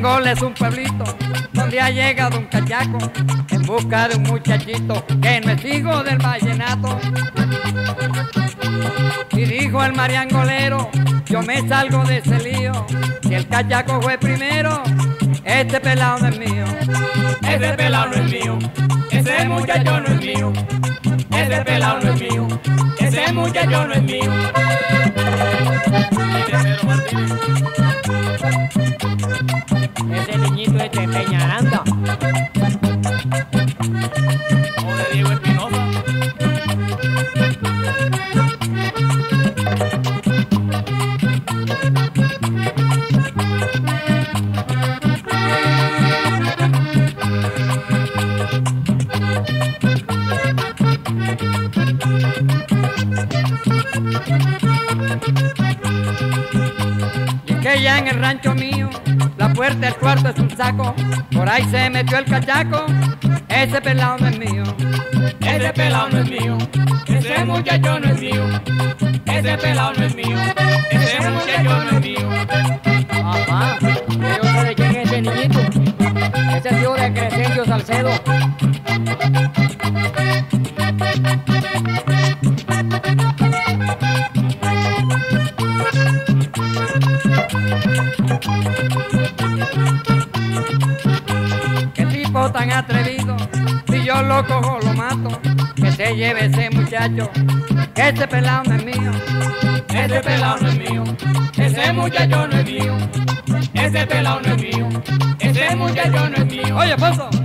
Mariangola es un pueblito donde ha llegado un cachaco en busca de un muchachito que no es hijo del vallenato. Y dijo el mariangolero, yo me salgo de ese lío, si el cachaco fue primero, este pelado no es mío. Ese pelado no es mío, ese muchacho no es mío, ese pelado no es mío, muchacho no es mío. Ese niñito es de Peñaranda. O de Diego Y que ya en el rancho mío, la puerta del cuarto es un saco, por ahí se metió el cachaco, ese pelado no es mío. Ese pelado no es mío, ese muchacho no es mío, ese pelado no es mío, ese muchacho no es mío. Papá, yo sé de quién es ese niñito. Ese es tío de Crescencio Salcedo. Qué tipo tan atrevido, si yo lo cojo lo mato, que se lleve ese muchacho, que ese pelado no es mío. Ese pelado no es mío, ese muchacho no es mío, ese pelado no es mío, ese muchacho no es mío. Oye, Ponzo.